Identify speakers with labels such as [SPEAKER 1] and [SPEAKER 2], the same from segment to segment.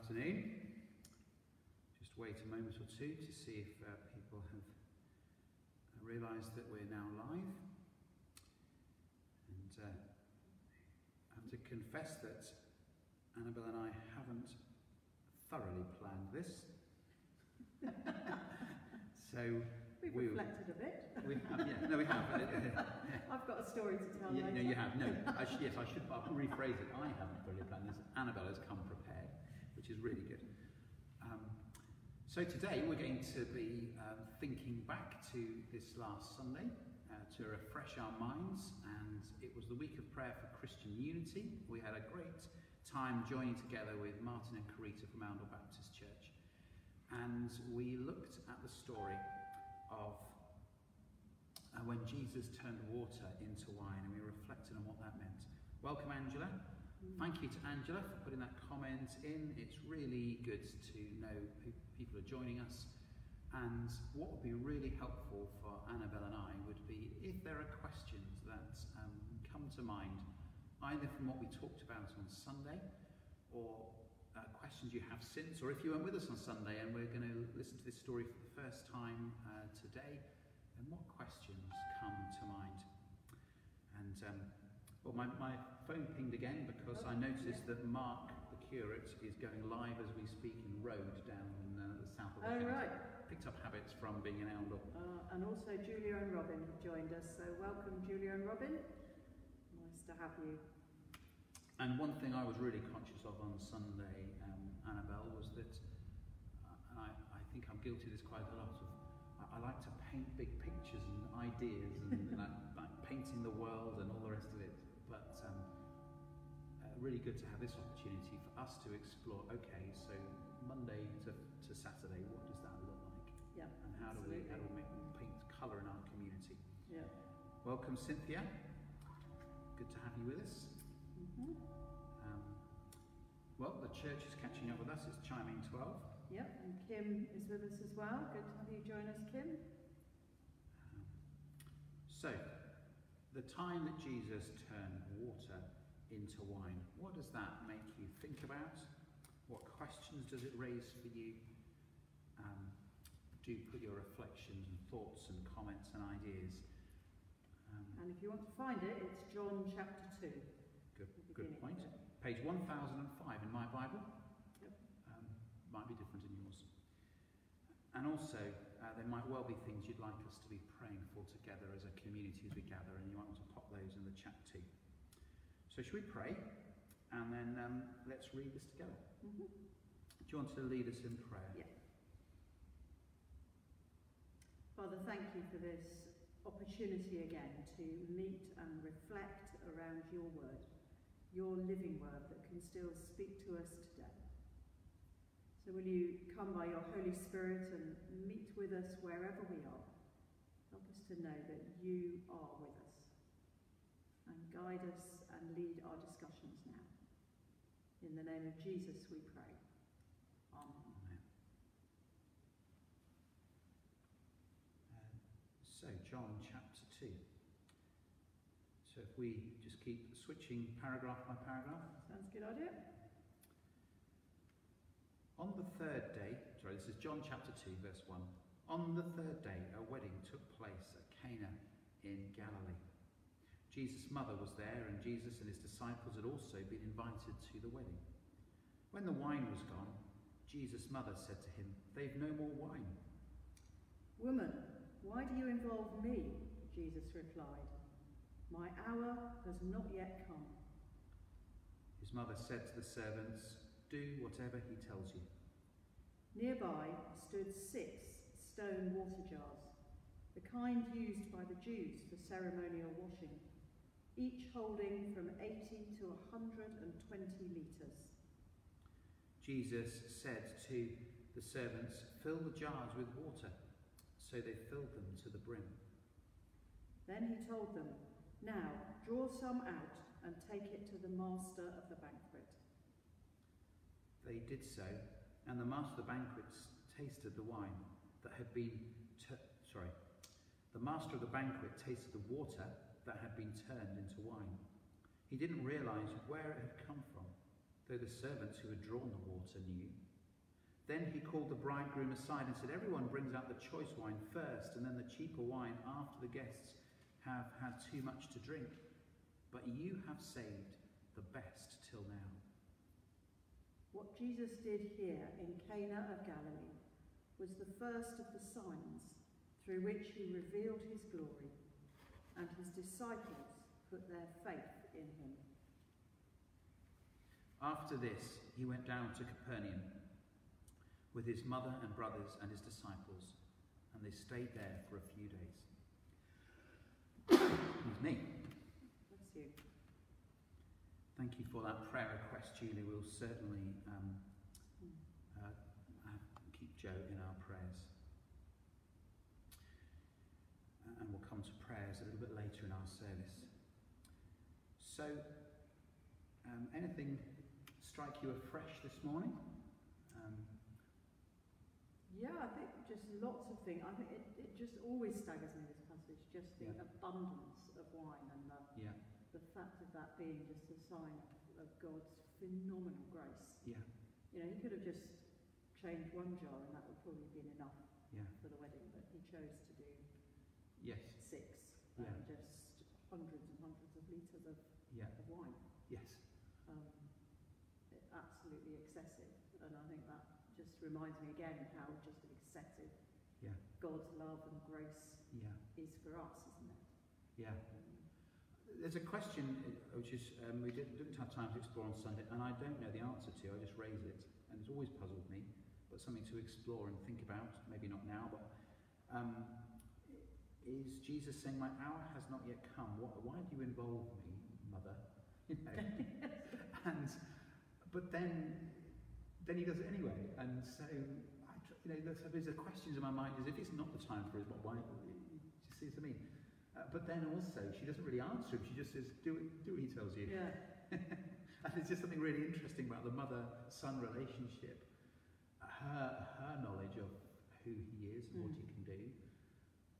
[SPEAKER 1] afternoon. Just wait a moment or two to see if uh, people have uh, realised that we're now live. And uh, I have to confess that Annabel and I haven't thoroughly planned this. so
[SPEAKER 2] We've
[SPEAKER 1] we,
[SPEAKER 2] reflected a bit.
[SPEAKER 1] we have, yeah, no, we have. Uh, uh,
[SPEAKER 2] I've got a story to tell
[SPEAKER 1] yeah,
[SPEAKER 2] later.
[SPEAKER 1] no, you have. No, I yes, I should I'll rephrase it. I haven't fully planned this. Annabel has come prepared, is really good. Um, so today we're going to be um, thinking back to this last Sunday uh, to refresh our minds, and it was the week of prayer for Christian unity. We had a great time joining together with Martin and Carita from Oundle Baptist Church, and we looked at the story of uh, when Jesus turned water into wine, and we reflected on what that meant. Welcome, Angela. Thank you to Angela for putting that comment in. It's really good to know who people are joining us. And what would be really helpful for Annabel and I would be if there are questions that um, come to mind, either from what we talked about on Sunday or uh, questions you have since, or if you weren't with us on Sunday and we're going to listen to this story for the first time uh, today, then what questions come to mind? And um, well, my, my phone pinged again because I noticed that Mark, the curate, is going live as we speak in Roade down in uh, the south of the
[SPEAKER 2] Oh,
[SPEAKER 1] county.
[SPEAKER 2] right.
[SPEAKER 1] Picked up habits from being in Oundle.
[SPEAKER 2] Uh, and also Julia and Robin have joined us. So welcome, Julia and Robin. Nice to have you.
[SPEAKER 1] And one thing I was really conscious of on Sunday, um, Annabel, was that, uh, and I, I think I'm guilty of this quite a lot, of I, I like to paint big pictures and ideas and, and I, like painting the world and all really good to have this opportunity for us to explore. Okay, so Monday to, to Saturday, what does that look like?
[SPEAKER 2] Yeah.
[SPEAKER 1] And how do we how do we make, paint colour in our community?
[SPEAKER 2] Yeah.
[SPEAKER 1] Welcome, Cynthia. Good to have you with us.
[SPEAKER 2] hmm
[SPEAKER 1] Um, well, the church is catching up with us. It's chiming 12.
[SPEAKER 2] Yep. And Kim is with us as well. Good to have you join us, Kim.
[SPEAKER 1] Um, so, the time that Jesus turned water into wine, what does that make you think about? What questions does it raise for you? Um, do put your reflections and thoughts and comments and ideas. Um,
[SPEAKER 2] And if you want to find it, it's John chapter 2.
[SPEAKER 1] good, good point. Page 1005 in my Bible.
[SPEAKER 2] Yep.
[SPEAKER 1] Um, might be different in yours. And also, uh, there might well be things you'd like us to be praying for together as a community as we gather, and you might want to pop those in the chat too. So, should we pray? And then um, let's read this together.
[SPEAKER 2] hmm
[SPEAKER 1] Do you want to lead us in prayer?
[SPEAKER 2] Yeah. Father, thank you for this opportunity again to meet and reflect around your word, your living word that can still speak to us today. So will you come by your Holy Spirit and meet with us wherever we are? Help us to know that you are with us and guide us and lead our discussions now. In the name of Jesus we pray. Amen.
[SPEAKER 1] Um, so, John chapter 2. So, if we just keep switching paragraph by paragraph.
[SPEAKER 2] Sounds a good idea?
[SPEAKER 1] On the third day, sorry, this is John chapter 2, verse 1. On the third day, a wedding took place at Cana in Galilee. Jesus' mother was there, and Jesus and his disciples had also been invited to the wedding. When the wine was gone, Jesus' mother said to him, They've no more wine.
[SPEAKER 2] Woman, why do you involve me? Jesus replied. My hour has not yet come.
[SPEAKER 1] His mother said to the servants, Do whatever he tells you.
[SPEAKER 2] Nearby stood six stone water jars, the kind used by the Jews for ceremonial washing, each holding from 80 to 120 litres.
[SPEAKER 1] Jesus said to the servants, Fill the jars with water. So they filled them to the brim.
[SPEAKER 2] Then he told them, Now draw some out and take it to the master of the banquet.
[SPEAKER 1] They did so, and the master of the banquet tasted the wine that had been, sorry, the master of the banquet tasted the water that had been turned into wine. He didn't realize where it had come from. though the servants who had drawn the water knew. Then he called the bridegroom aside and said, Everyone brings out the choice wine first, and then the cheaper wine after the guests have had too much to drink. But you have saved the best till now.
[SPEAKER 2] What Jesus did here in Cana of Galilee was the first of the signs through which he revealed his glory, and his disciples put their faith in him.
[SPEAKER 1] After this, he went down to Capernaum with his mother and brothers and his disciples, and they stayed there for a few days. Excuse me.
[SPEAKER 2] Bless you.
[SPEAKER 1] Thank you for that prayer request, Julie. We'll certainly um, uh, uh, keep Joe in our prayers. To prayers a little bit later in our service. So, um, anything strike you afresh this morning? Um,
[SPEAKER 2] Yeah, I think just lots of things. I think it, it just always staggers me, this passage, just the
[SPEAKER 1] Yeah.
[SPEAKER 2] abundance of wine and the,
[SPEAKER 1] yeah,
[SPEAKER 2] the fact of that being just a sign of, of God's phenomenal grace.
[SPEAKER 1] yeah,
[SPEAKER 2] You know, he could have just changed one jar and that would probably have been enough
[SPEAKER 1] yeah,
[SPEAKER 2] for the wedding, but he chose to do
[SPEAKER 1] yes,
[SPEAKER 2] six
[SPEAKER 1] Yeah.
[SPEAKER 2] and just hundreds and hundreds of litres of,
[SPEAKER 1] yeah,
[SPEAKER 2] of wine.
[SPEAKER 1] yes,
[SPEAKER 2] Um, absolutely excessive, and I think that just reminds me again how just excessive
[SPEAKER 1] Yeah.
[SPEAKER 2] God's love and grace
[SPEAKER 1] yeah,
[SPEAKER 2] is for us, isn't it?
[SPEAKER 1] yeah.
[SPEAKER 2] Um,
[SPEAKER 1] There's a question uh, which is um, we didn't, didn't have time to explore on Sunday, and I don't know the answer to. I just raise it, and it's always puzzled me, but something to explore and think about. Maybe not now, but um, is Jesus saying, "My hour has not yet come"? What, why do you involve me, mother? You know, and but then then he does it anyway, and so I, you know, there's, there's a questions in my mind: is if it's not the time for what, why? Do you see what I mean? Uh, but then also, she doesn't really answer him. She just says, "Do it, do what he tells you."
[SPEAKER 2] Yeah,
[SPEAKER 1] and there's just something really interesting about the mother-son relationship. Her her knowledge of who he is and what
[SPEAKER 2] Mm.
[SPEAKER 1] he can do.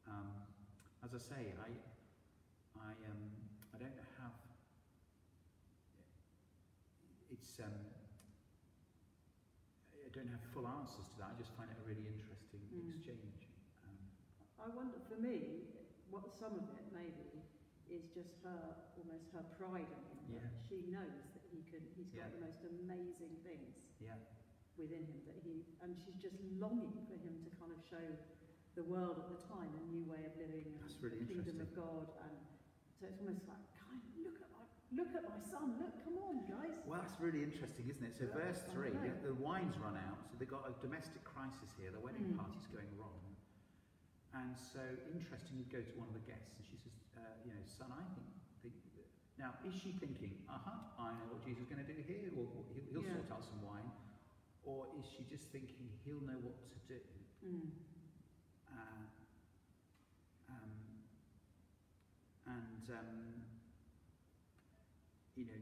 [SPEAKER 1] Um, as I say, I I um I don't have. It's um. I don't have full answers to that. I just find it a really interesting
[SPEAKER 2] Mm.
[SPEAKER 1] exchange. Um,
[SPEAKER 2] I wonder, for me, what some of it maybe is just her, almost her pride in him.
[SPEAKER 1] Yeah.
[SPEAKER 2] She knows that he can, he's got the most amazing things
[SPEAKER 1] yeah,
[SPEAKER 2] within him that he, and she's just longing for him to kind of show the world at the time a new way of living and
[SPEAKER 1] That's really
[SPEAKER 2] the kingdom of. God. And so it's almost like, kind look at my, look at my son, look, come on, guys.
[SPEAKER 1] Well, that's really interesting, isn't it? So,
[SPEAKER 2] Yeah,
[SPEAKER 1] verse 3,
[SPEAKER 2] know.
[SPEAKER 1] the, the wine's run out, so they've got a domestic crisis here, the wedding
[SPEAKER 2] Mm.
[SPEAKER 1] party's going wrong. And so, interesting, you go to one of the guests and she says, uh, You know, son, I think. think now, is she thinking, uh huh, I know what Jesus is going to do here, or, or he'll, he'll
[SPEAKER 2] Yeah.
[SPEAKER 1] sort out some wine? Or is she just thinking, he'll know what to do?
[SPEAKER 2] Mm.
[SPEAKER 1] Uh, um, and um, you know,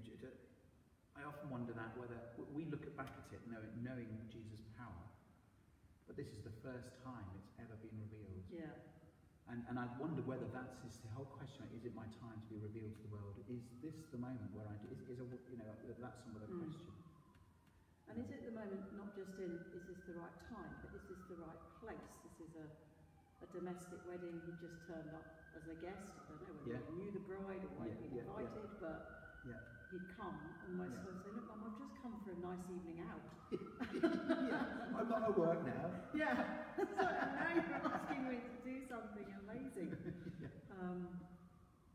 [SPEAKER 1] I often wonder that whether we look back at it knowing, knowing Jesus' power, but this is the first time it's ever been revealed.
[SPEAKER 2] Yeah.
[SPEAKER 1] And, and I wonder whether that's is the whole question: is it my time to be revealed to the world? Is this the moment where I do? Is, is a, you know that's some of the
[SPEAKER 2] Mm.
[SPEAKER 1] question.
[SPEAKER 2] And is it the moment not just in is this the right time, but is this the right place? This is a, a domestic wedding. He just turned up as a guest. I don't know whether
[SPEAKER 1] Yeah.
[SPEAKER 2] he knew the bride or whether
[SPEAKER 1] Yeah,
[SPEAKER 2] he'd
[SPEAKER 1] yeah, yeah.
[SPEAKER 2] invited, but
[SPEAKER 1] Yeah.
[SPEAKER 2] he'd come almost
[SPEAKER 1] Yeah.
[SPEAKER 2] of say, look, Mum, I've just come for a nice evening out.
[SPEAKER 1] yeah, I'm not at work now.
[SPEAKER 2] yeah. so, now you're asking me to do something amazing. um,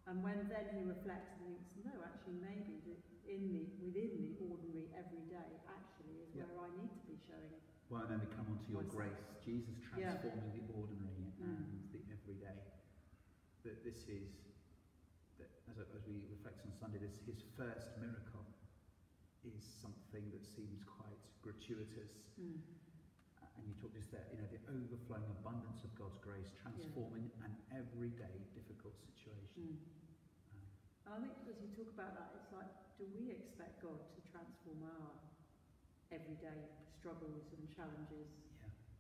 [SPEAKER 2] and when then he reflects and thinks, no, actually, maybe that in the within the ordinary everyday actually is
[SPEAKER 1] Yeah.
[SPEAKER 2] where I need to be showing
[SPEAKER 1] Well, and then we come on to your
[SPEAKER 2] Myself.
[SPEAKER 1] grace, Jesus
[SPEAKER 2] Yeah.
[SPEAKER 1] transforming the ordinary
[SPEAKER 2] Mm.
[SPEAKER 1] and the everyday. That this is, that as, as we reflect on Sunday, this his first miracle is something that seems quite gratuitous.
[SPEAKER 2] Mm.
[SPEAKER 1] And you talk just there, you know, the overflowing abundance of God's grace transforming an everyday difficult situation.
[SPEAKER 2] Mm.
[SPEAKER 1] Um,
[SPEAKER 2] I think as you talk about that, it's like, do we expect God to transform our everyday struggles and challenges
[SPEAKER 1] yeah,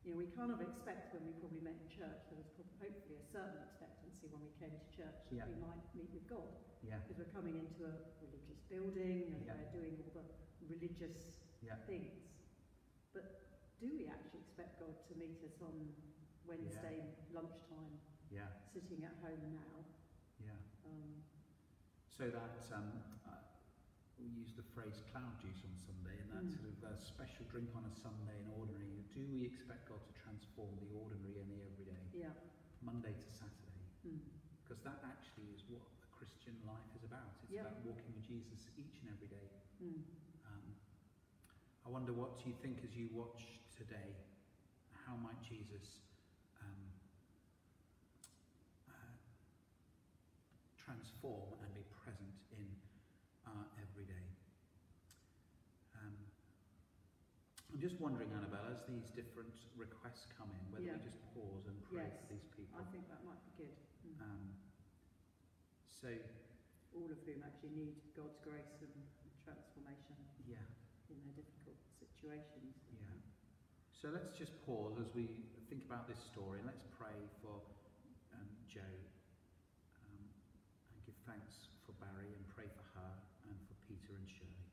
[SPEAKER 2] You know, we kind of expect when we probably met in church, there was probably, hopefully a certain expectancy when we came to church that
[SPEAKER 1] Yeah.
[SPEAKER 2] we might meet with God.
[SPEAKER 1] Yeah.
[SPEAKER 2] Because we're coming into a religious building and
[SPEAKER 1] Yeah.
[SPEAKER 2] we're doing all the religious
[SPEAKER 1] Yeah.
[SPEAKER 2] things. But do we actually expect God to meet us on Wednesday lunchtime,
[SPEAKER 1] Yeah.
[SPEAKER 2] sitting at home now?
[SPEAKER 1] Yeah.
[SPEAKER 2] Um,
[SPEAKER 1] So that um, uh, we use the phrase cloud juice on Sunday, and that
[SPEAKER 2] Mm.
[SPEAKER 1] sort of uh, special drink on a Sunday and ordinary. Do we expect God to transform the ordinary and the everyday,
[SPEAKER 2] yeah.
[SPEAKER 1] Monday to Saturday?
[SPEAKER 2] Mm.
[SPEAKER 1] Because that actually is what the Christian life is about. It's
[SPEAKER 2] Yeah.
[SPEAKER 1] about walking with Jesus each and every day.
[SPEAKER 2] Mm.
[SPEAKER 1] Um, I wonder what you think as you watch today. How might Jesus um, uh, transform and be present in our everyday? Um, I'm just wondering, Annabel, as these different requests come in, whether
[SPEAKER 2] Yeah.
[SPEAKER 1] we just pause and pray
[SPEAKER 2] Yes,
[SPEAKER 1] for these people.
[SPEAKER 2] I think that might be good. Mm.
[SPEAKER 1] Um, so,
[SPEAKER 2] All of whom actually need God's grace and transformation
[SPEAKER 1] yeah.
[SPEAKER 2] in their difficult situations.
[SPEAKER 1] Yeah. So let's just pause as we think about this story and let's pray for um, Joe um, and give thanks for Barry and pray for her and for Peter and Shirley.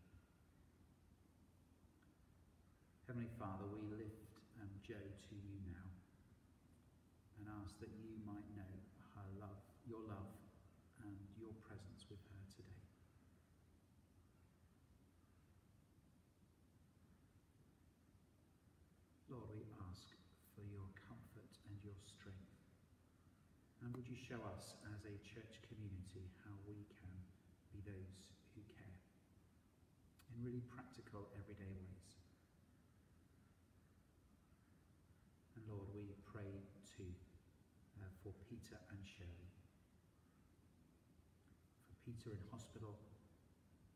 [SPEAKER 1] Heavenly Father, we lift um, Joe to you now and ask that you might know her love, your love and your presence with her today. Lord, we ask for your comfort and your strength. And would you show us as a church community how we can be those who care in really practical, everyday ways. And Lord, we pray too uh, for Peter and Shirley. For Peter in hospital,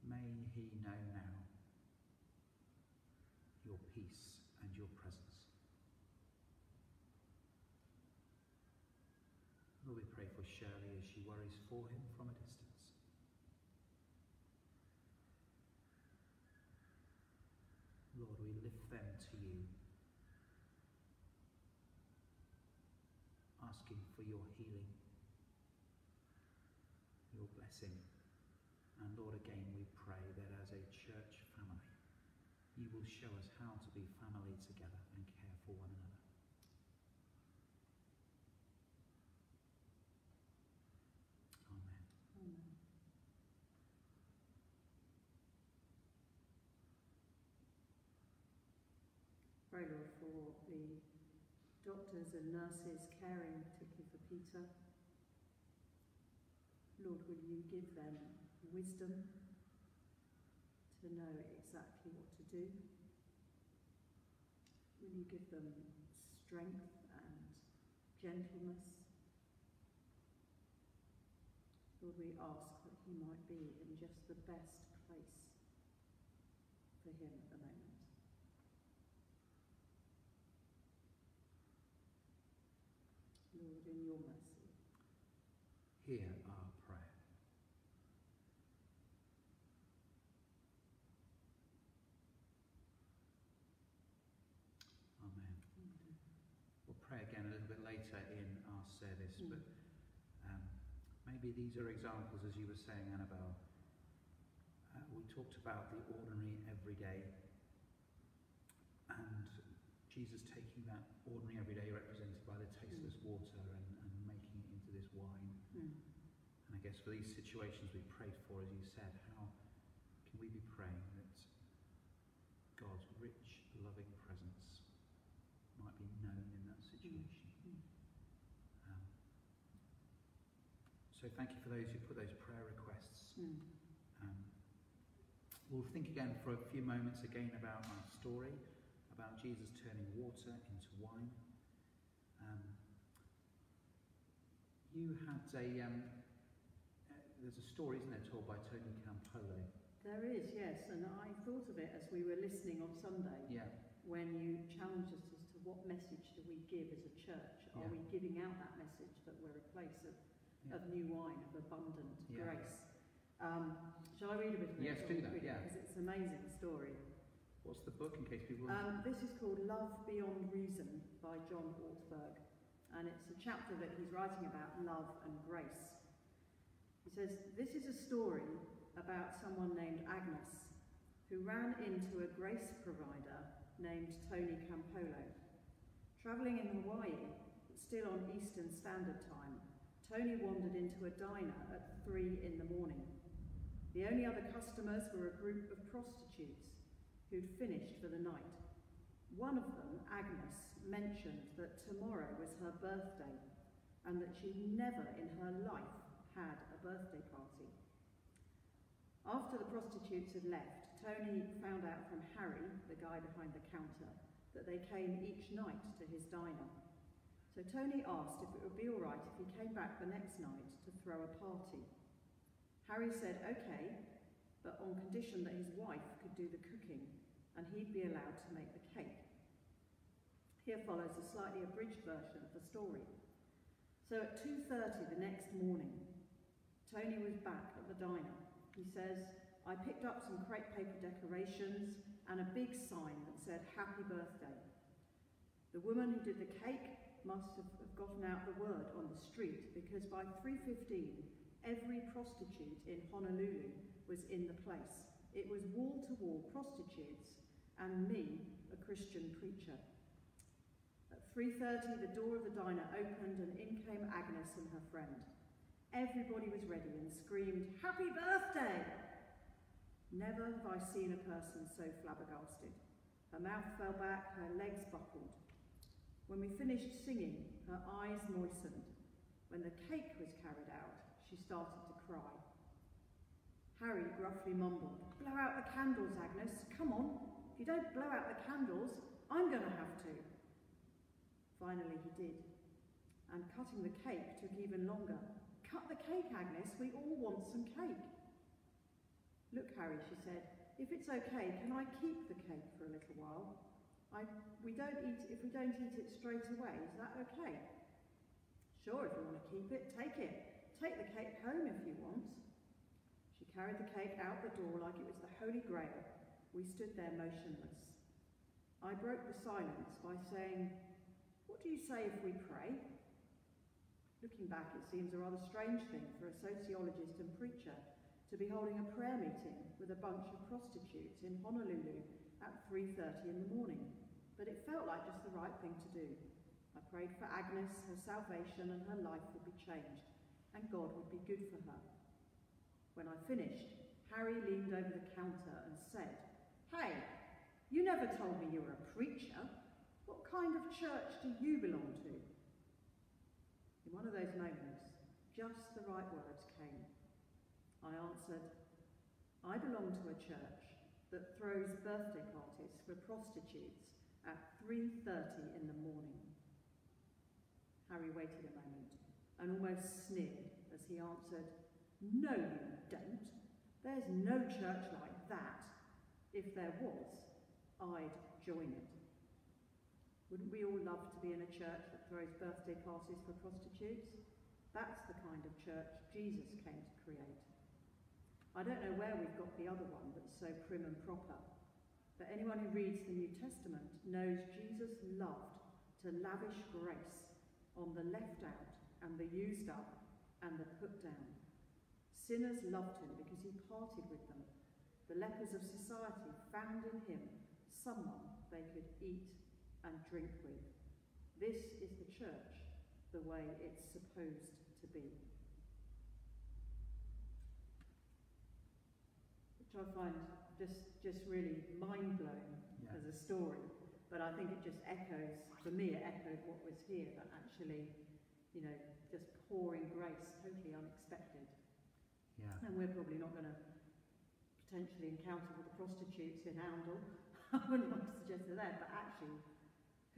[SPEAKER 1] may he know now your peace and your presence. Lord, we pray for Shirley as she worries for him from a distance. Lord, we lift them to you, asking for your healing, your blessing. And Lord, again, we pray that as a church family, you will show us how to be family together and care for one another. Amen.
[SPEAKER 2] Amen. Pray, Lord, for the doctors and nurses caring, particularly for Peter. Lord, will you give them wisdom to know exactly what to do? Will you give them strength and gentleness? Lord, we ask that he might be in just the best place for him at the moment. Lord, in your mercy.
[SPEAKER 1] Hear our prayer. Amen. We'll pray again a little bit later in service,
[SPEAKER 2] Mm.
[SPEAKER 1] but um, maybe these are examples, as you were saying, Annabel. Uh, we talked about the ordinary everyday and Jesus taking that ordinary everyday represented by the tasteless water and, and making it into this wine.
[SPEAKER 2] Mm.
[SPEAKER 1] And I guess for these situations we prayed for, as you said, how can we be praying that God's rich, loving presence might be known in that situation?
[SPEAKER 2] Mm.
[SPEAKER 1] Um, so thank you for those who put those prayer requests.
[SPEAKER 2] Mm.
[SPEAKER 1] Um, we'll think again for a few moments again about our story, about Jesus turning water into wine. Um, you had a, um, uh, there's a story, isn't there, told by Tony Campolo?
[SPEAKER 2] There is, yes, and I thought of it as we were listening on Sunday
[SPEAKER 1] Yeah,
[SPEAKER 2] when you challenged us as to what message do we give as a church? Are
[SPEAKER 1] Yeah.
[SPEAKER 2] we giving out that message that we're a place of. Of new wine, of abundant
[SPEAKER 1] Yeah.
[SPEAKER 2] grace? Um, shall I read a bit of it?
[SPEAKER 1] Yes, do that, yeah.
[SPEAKER 2] Because it's an amazing story.
[SPEAKER 1] What's the book in case people...
[SPEAKER 2] Um, this is called Love Beyond Reason by John Ortberg. And it's a chapter that he's writing about love and grace. He says, This is a story about someone named Agnes who ran into a grace provider named Tony Campolo. Travelling in Hawaii, but still on Eastern Standard Time, Tony wandered into a diner at three in the morning. The only other customers were a group of prostitutes who'd finished for the night. One of them, Agnes, mentioned that tomorrow was her birthday and that she'd never in her life had a birthday party. After the prostitutes had left, Tony found out from Harry, the guy behind the counter, that they came each night to his diner. So Tony asked if it would be all right if he came back the next night to throw a party. Harry said okay, but on condition that his wife could do the cooking and he'd be allowed to make the cake. Here follows a slightly abridged version of the story. So at 2.30 the next morning, Tony was back at the diner. He says, I picked up some crepe paper decorations and a big sign that said, Happy Birthday. The woman who did the cake must have gotten out the word on the street because by 3.15, every prostitute in Honolulu was in the place. It was wall-to-wall -wall prostitutes and me, a Christian preacher. At 3.30, the door of the diner opened and in came Agnes and her friend. Everybody was ready and screamed, Happy birthday! Never have I seen a person so flabbergasted. Her mouth fell back, her legs buckled. When we finished singing, her eyes moistened. When the cake was carried out, she started to cry. Harry gruffly mumbled, Blow out the candles, Agnes, come on. If you don't blow out the candles, I'm going to have to. Finally he did. And cutting the cake took even longer. Cut the cake, Agnes, we all want some cake. Look, Harry, she said, if it's okay, can I keep the cake for a little while? I, we don't eat, if we don't eat it straight away, is that okay? Sure, if you want to keep it, take it. Take the cake home if you want. She carried the cake out the door like it was the Holy Grail we stood there motionless. I broke the silence by saying, What do you say if we pray? Looking back, it seems a rather strange thing for a sociologist and preacher to be holding a prayer meeting with a bunch of prostitutes in Honolulu at 3.30 in the morning, but it felt like just the right thing to do. I prayed for Agnes, her salvation and her life would be changed, and God would be good for her. When I finished, Harry leaned over the counter and said, Hey, you never told me you were a preacher. What kind of church do you belong to? In one of those moments, just the right words came. I answered, I belong to a church that throws birthday parties for prostitutes at 3.30 in the morning. Harry waited a moment and almost sneered as he answered, No, you don't. There's no church like that. If there was, I'd join it. Wouldn't we all love to be in a church that throws birthday parties for prostitutes? That's the kind of church Jesus came to create. I don't know where we've got the other one that's so prim and proper, but anyone who reads the New Testament knows Jesus loved to lavish grace on the left out and the used up and the put down. Sinners loved him because he parted with them the lepers of society found in him someone they could eat and drink with. This is the church the way it's supposed to be. Which I find just, just really mind-blowing yeah. as a story. But I think it just echoes, for me, it echoed what was here, that actually, you know, just pouring grace, totally unexpected.
[SPEAKER 1] Yeah.
[SPEAKER 2] And we're probably not going to potentially encounter with the prostitutes in Oundle. I wouldn't want to suggest they're there, but actually,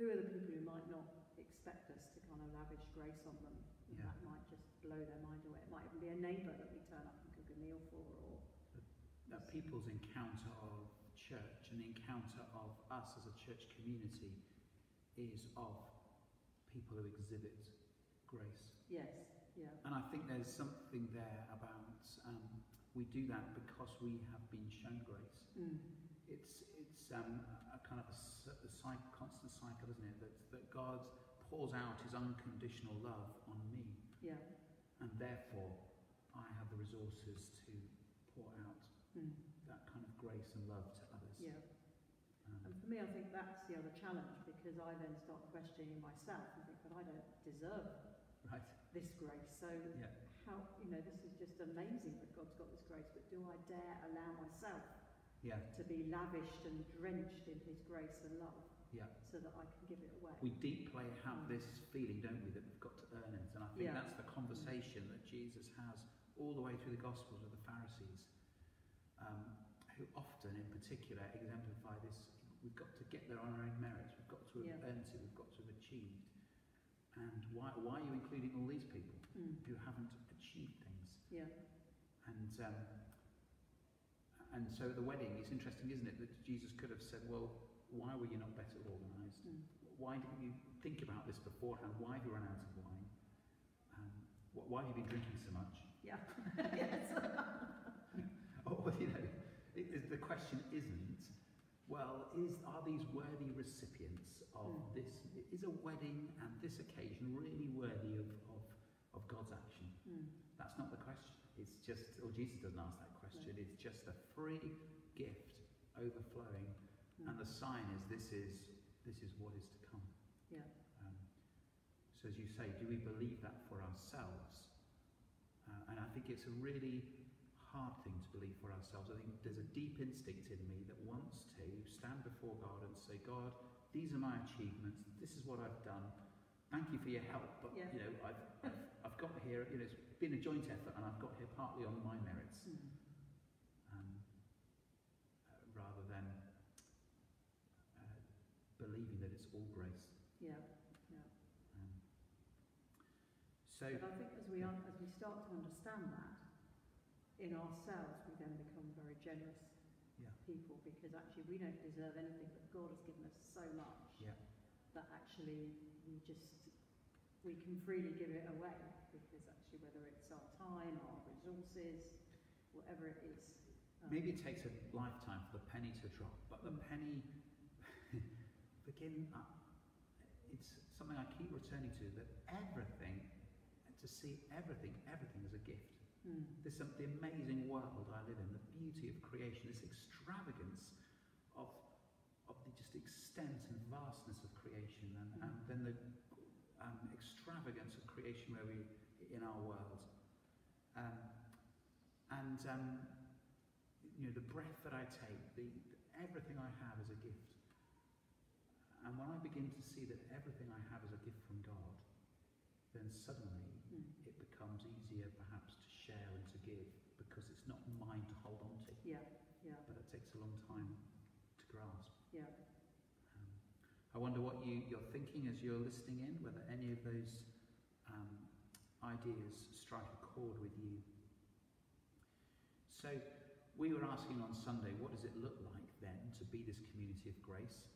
[SPEAKER 2] who are the people who might not expect us to kind of lavish grace on them? Yeah. That might just blow their mind away. It might even be a neighbour that we turn up and cook a meal for, or
[SPEAKER 1] that people's encounter of church and the encounter of us as a church community is of people who exhibit grace.
[SPEAKER 2] Yes, yeah.
[SPEAKER 1] And I think there's something there about um, we do that because we have been shown grace.
[SPEAKER 2] Mm.
[SPEAKER 1] it's it's um, a kind of a cy- constant cycle, isn't it? That, that God pours out his unconditional love on me,
[SPEAKER 2] Yeah.
[SPEAKER 1] and therefore I have the resources to pour out
[SPEAKER 2] Mm.
[SPEAKER 1] that kind of grace and love to others.
[SPEAKER 2] Yeah.
[SPEAKER 1] Um,
[SPEAKER 2] And for me, I think that's the other challenge because I then start questioning myself and think, but I don't deserve
[SPEAKER 1] right?
[SPEAKER 2] this grace. So
[SPEAKER 1] Yeah.
[SPEAKER 2] how, you know, this is just amazing that God's got this grace, but do I dare allow myself
[SPEAKER 1] Yeah.
[SPEAKER 2] to be lavished and drenched in his grace and love
[SPEAKER 1] Yeah.
[SPEAKER 2] so that I can give it away?
[SPEAKER 1] We deeply have this feeling, don't we, that we've got to earn it. And I think
[SPEAKER 2] Yeah.
[SPEAKER 1] that's the conversation that Jesus has all the way through the Gospels with the Pharisees, um, who often, in particular, exemplify this. We've got to get there on our own merits. We've got to have
[SPEAKER 2] Yeah.
[SPEAKER 1] earned it. We've got to have achieved. And why, why are you including all these people
[SPEAKER 2] Mm.
[SPEAKER 1] who haven't achieved things?
[SPEAKER 2] Yeah.
[SPEAKER 1] And um, and so at the wedding, it's interesting, isn't it, that Jesus could have said, well, why were you not better organised?
[SPEAKER 2] Mm.
[SPEAKER 1] Why didn't you think about this beforehand? Why have you run out of wine? Um, why have you been drinking so much?
[SPEAKER 2] Yeah. yes.
[SPEAKER 1] You know, it, the question isn't, well, is, are these worthy recipients of
[SPEAKER 2] Mm.
[SPEAKER 1] this? Is a wedding and this occasion really worthy of, of, of God's action?
[SPEAKER 2] Mm.
[SPEAKER 1] That's not the question. It's just, or Jesus doesn't ask that question. It's just a free gift overflowing,
[SPEAKER 2] Mm.
[SPEAKER 1] and the sign is this is this is what is to come.
[SPEAKER 2] Yeah.
[SPEAKER 1] Um, so as you say, do we believe that for ourselves? Uh, and I think it's a really hard thing to believe for ourselves. I think there's a deep instinct in me that wants to stand before God and say, God, these are my achievements. This is what I've done. Thank you for your help, but
[SPEAKER 2] Yeah.
[SPEAKER 1] you know, I've, I've, I've got here. You know, it's been a joint effort, and I've got here partly on my merits,
[SPEAKER 2] Mm.
[SPEAKER 1] um, uh, rather than uh, believing that it's all grace.
[SPEAKER 2] Yeah. Yeah.
[SPEAKER 1] Um, so,
[SPEAKER 2] But I think as we un- as we start to understand that in ourselves, we then become very generous
[SPEAKER 1] Yeah.
[SPEAKER 2] people because actually we don't deserve anything, but God has given us so much
[SPEAKER 1] Yeah.
[SPEAKER 2] that actually we just we can freely give it away because actually whether it's our time, our resources, whatever it is. um,
[SPEAKER 1] maybe it takes a lifetime for the penny to drop, but the
[SPEAKER 2] Mm.
[SPEAKER 1] penny, begin, uh, it's something I keep returning to, that everything, to see everything, everything as a gift.
[SPEAKER 2] Mm,
[SPEAKER 1] This um, the amazing world I live in, the beauty of creation, this extravagance of, of the just extent and vastness of creation, and,
[SPEAKER 2] Mm.
[SPEAKER 1] and then the um, extravagance of creation where we in our world, um, and um, you know the breath that I take, the everything I have is a gift. And when I begin to see that everything I have is a gift from God, then suddenly
[SPEAKER 2] mm,
[SPEAKER 1] it becomes easier share and to give because it's not mine to hold on to.
[SPEAKER 2] yeah, yeah,
[SPEAKER 1] But it takes a long time to grasp.
[SPEAKER 2] yeah.
[SPEAKER 1] Um, I wonder what you, you're thinking as you're listening in, whether any of those um, ideas strike a chord with you. So, we were asking on Sunday, what does it look like then to be this community of grace?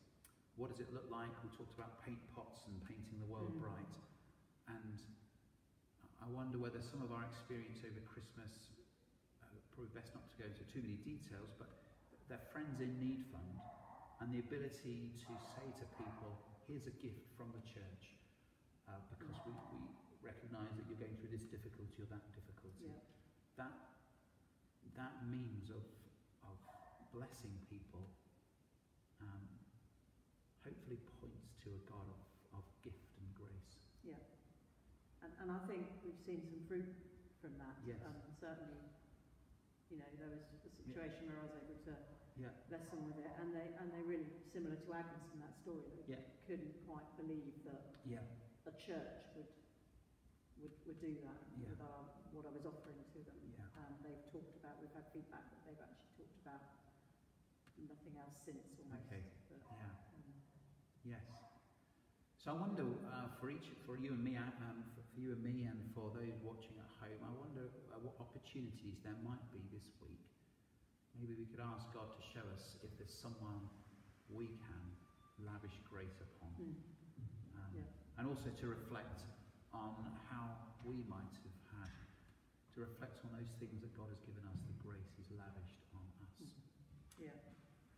[SPEAKER 1] What does it look like? We talked about paint pots and painting the world
[SPEAKER 2] Mm.
[SPEAKER 1] bright. And I wonder whether some of our experience over Christmas, uh, probably best not to go into too many details, but their Friends in Need Fund and the ability to say to people, here's a gift from the church, uh, because we, we recognise that you're going through this difficulty or that difficulty.
[SPEAKER 2] Yeah.
[SPEAKER 1] That, that means of, of blessing people um, hopefully points to a God of, of gift and grace.
[SPEAKER 2] Yeah. And, and I think seen some fruit from that.
[SPEAKER 1] Yes.
[SPEAKER 2] Um, certainly, you know, there was a situation where I was able to
[SPEAKER 1] Yeah.
[SPEAKER 2] them with it, and they and they really similar to Agnes in that story. They
[SPEAKER 1] Yeah.
[SPEAKER 2] couldn't quite believe that
[SPEAKER 1] Yeah.
[SPEAKER 2] a church would would, would do that
[SPEAKER 1] Yeah.
[SPEAKER 2] with our, what I was offering to them.
[SPEAKER 1] Yeah.
[SPEAKER 2] Um, they've talked about. We've had feedback that they've actually talked about nothing else since almost.
[SPEAKER 1] Okay.
[SPEAKER 2] But,
[SPEAKER 1] Yeah.
[SPEAKER 2] um,
[SPEAKER 1] Yes. So I wonder uh, for each, for you and me, uh, um, for, for you and me, and for those watching at home, I wonder uh, what opportunities there might be this week. Maybe we could ask God to show us if there's someone we can lavish grace upon,
[SPEAKER 2] mm,
[SPEAKER 1] um,
[SPEAKER 2] Yeah.
[SPEAKER 1] and also to reflect on how we might have had to reflect on those things that God has given us, the grace He's lavished on us.
[SPEAKER 2] yeah.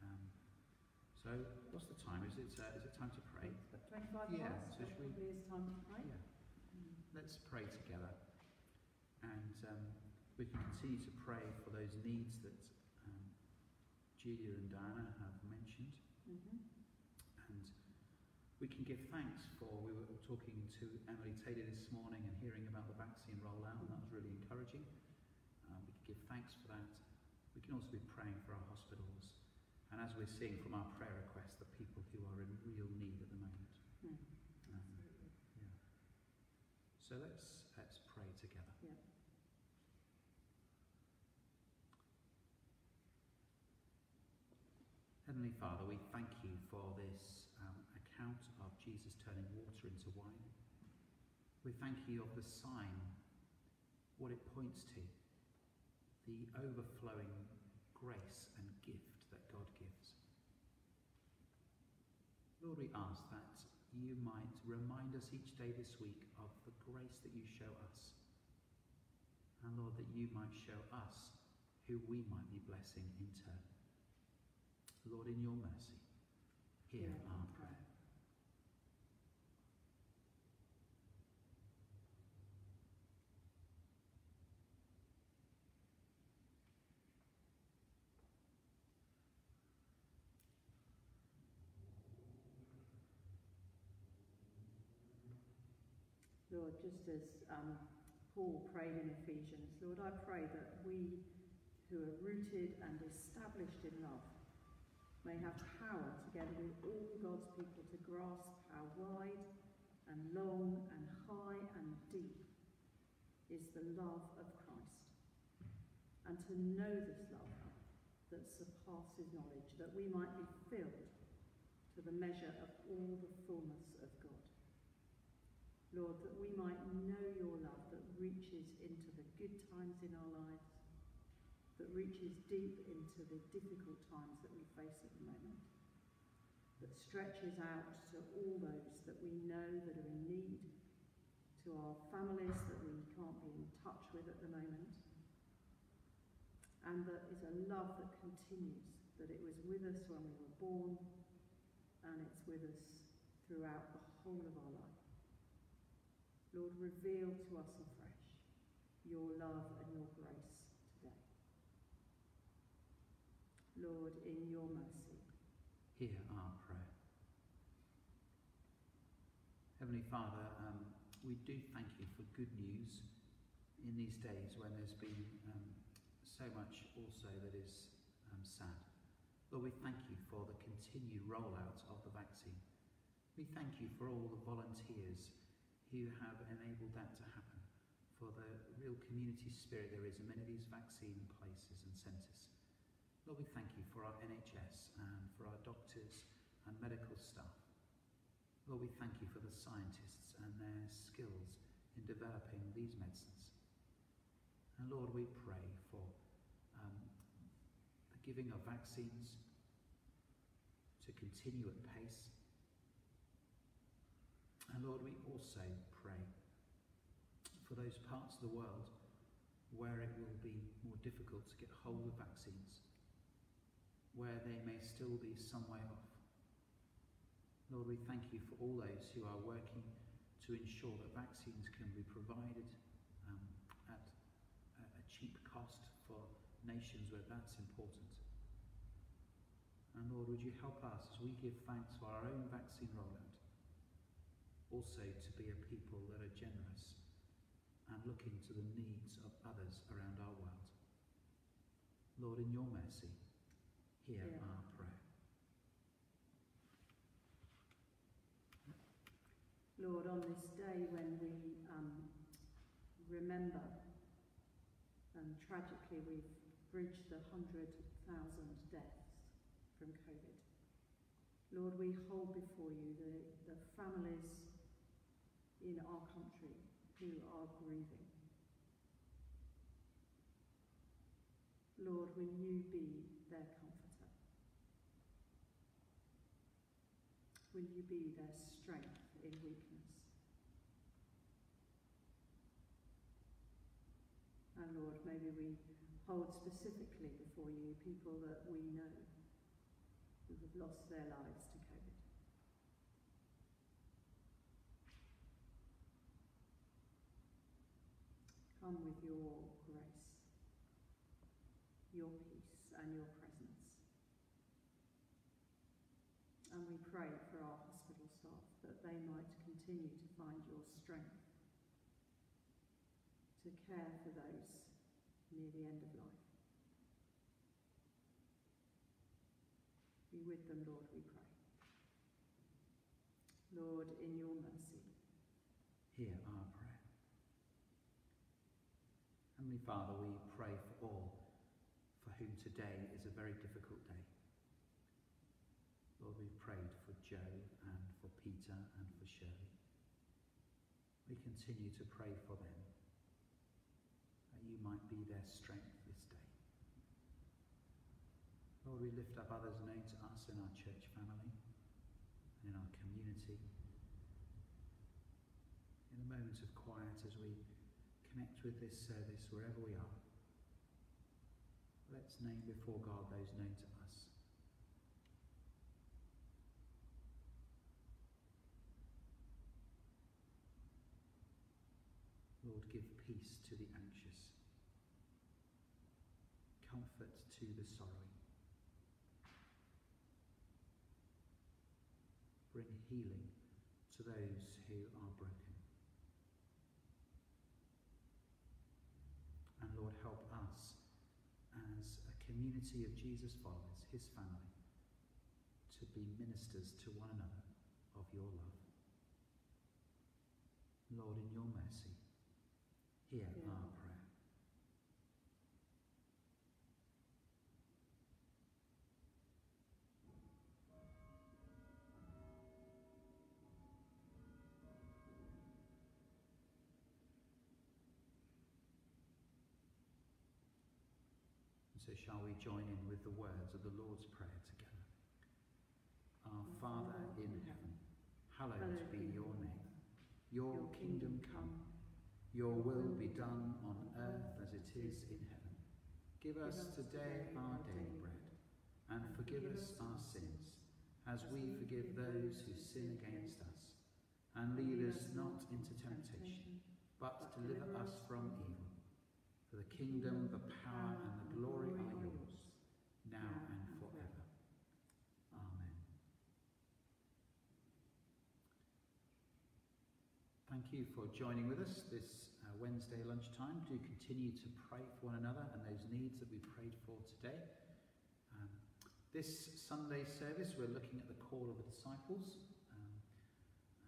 [SPEAKER 1] Um, So, what's the time? Is it, uh, is it time to pray?
[SPEAKER 2] It's 25
[SPEAKER 1] Yeah,
[SPEAKER 2] past,
[SPEAKER 1] so we-
[SPEAKER 2] probably is time to pray.
[SPEAKER 1] Yeah.
[SPEAKER 2] Mm.
[SPEAKER 1] Let's pray together. And um, we can continue to pray for those needs that um, Julia and Diana have mentioned.
[SPEAKER 2] Mhm.
[SPEAKER 1] And we can give thanks for, we were talking to Emily Taylor this morning and hearing about the vaccine rollout, and that was really encouraging. Um, we can give thanks for that. We can also be praying for our hospitals. And as we're seeing from our prayer requests, the people who are in real need at the moment.
[SPEAKER 2] Mm.
[SPEAKER 1] Um,
[SPEAKER 2] Absolutely.
[SPEAKER 1] yeah. So let's, let's pray together.
[SPEAKER 2] Yeah.
[SPEAKER 1] Father, we thank you for this um, account of Jesus turning water into wine. We thank you of the sign, what it points to, the overflowing grace and gift that God gives. Lord, we ask that you might remind us each day this week of the grace that you show us. And Lord, that you might show us who we might be blessing in turn. Lord, in your mercy, hear
[SPEAKER 2] Yeah,
[SPEAKER 1] our prayer.
[SPEAKER 2] Lord, just as um, Paul prayed in Ephesians, Lord, I pray that we who are rooted and established in love may have power together with all God's people to grasp how wide and long and high and deep is the love of Christ and to know this love that surpasses knowledge, that we might be filled to the measure of all the fullness of God. Lord, that we might know your love that reaches into the good times in our lives, reaches deep into the difficult times that we face at the moment, that stretches out to all those that we know that are in need, to our families that we can't be in touch with at the moment, and that is a love that continues, that it was with us when we were born, and it's with us throughout the whole of our life. Lord, reveal to us afresh your love and your grace today. Lord, in your mercy.
[SPEAKER 1] Hear our prayer. Heavenly Father, um, we do thank you for good news in these days when there's been um, so much also that is um, sad. Lord, we thank you for the continued rollout of the vaccine. We thank you for all the volunteers who have enabled that to happen, for the real community spirit there is in many of these vaccine places and centres. Lord, we thank you for our NHS and for our doctors and medical staff. Lord, we thank you for the scientists and their skills in developing these medicines. And Lord, we pray for um, the giving of vaccines to continue at pace. And Lord, we also pray for those parts of the world where it will be more difficult to get hold of vaccines, where they may still be some way off. Lord, we thank you for all those who are working to ensure that vaccines can be provided um, at a, cheap cost for nations where that's important. And Lord, would you help us as we give thanks for our own vaccine rollout, also to be a people that are generous and looking to the needs of others around our world. Lord, in your mercy, hear
[SPEAKER 2] Yeah.
[SPEAKER 1] our prayer.
[SPEAKER 2] Lord, on this day when we um, remember, and tragically we've bridged the 100,000 deaths from COVID, Lord, we hold before you the, the families in our country who are grieving. Lord, will you be their comforter? Will you be their strength in weakness? And Lord, maybe we hold specifically before you people that we know, who have lost their lives to COVID. Come with your grace, your peace, and your presence. And we pray for our hospital staff that they might continue to find your strength to care for those near the end of life. Be with them, Lord, we pray. Lord, in your mercy,
[SPEAKER 1] Hear our prayer. Heavenly Father, we pray for all for whom today is a very difficult day. Lord, we prayed for Joe and for Peter and for Shirley. We continue to pray for them, that you might be their strength this day. Lord, we lift up others known to us in our church family and in our community. In a moment of quiet as we connect with this service wherever we are, let's name before God those known to us. Lord, give peace to the anxious, comfort to the sorrowing, bring healing to those who are broken. And Lord, help us as a community of Jesus followers, his family, to be ministers to one another of your love. Lord, in your mercy, so shall we join in with the words of the Lord's Prayer together? Our Father in heaven, hallowed be your name. Your kingdom come, your will be done on earth as it is in heaven. Give us today our daily bread, and forgive us our sins, as we forgive those who sin against us. And lead us not into temptation, but deliver us from evil. For the kingdom, the power, and the glory are yours, now and forever. Amen. Thank you for joining with us this uh, Wednesday lunchtime. Do continue to pray for one another and those needs that we prayed for today. Um, this Sunday service, we're looking at the call of the disciples um,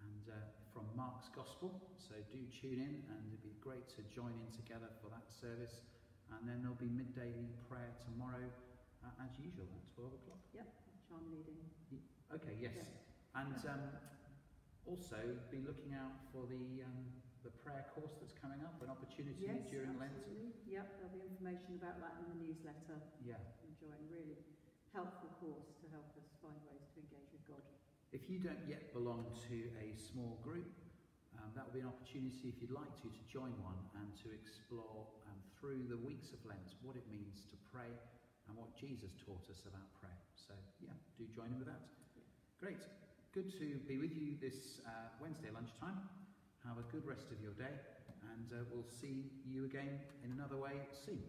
[SPEAKER 1] and uh, from Mark's Gospel. So do tune in, and it'd be great to join in together for that service. And then there'll be midday prayer tomorrow, uh, as usual, at 12 o'clock.
[SPEAKER 2] which I'm leading.
[SPEAKER 1] Okay, yes. And um, also be looking out for the um, the prayer course that's coming up, an opportunity
[SPEAKER 2] Yes,
[SPEAKER 1] during
[SPEAKER 2] absolutely. Yep, there'll be information about that in the newsletter.
[SPEAKER 1] Lent. Yeah.
[SPEAKER 2] Enjoying really helpful course to help us find ways to engage with God.
[SPEAKER 1] If you don't yet belong to a small group, um, that will be an opportunity, if you'd like to, to join one and to explore um, through the weeks of Lent what it means to pray and what Jesus taught us about prayer. So, yeah, do join in with that. Great. Good to be with you this uh, Wednesday lunchtime. Have a good rest of your day, and uh, we'll see you again in another way soon.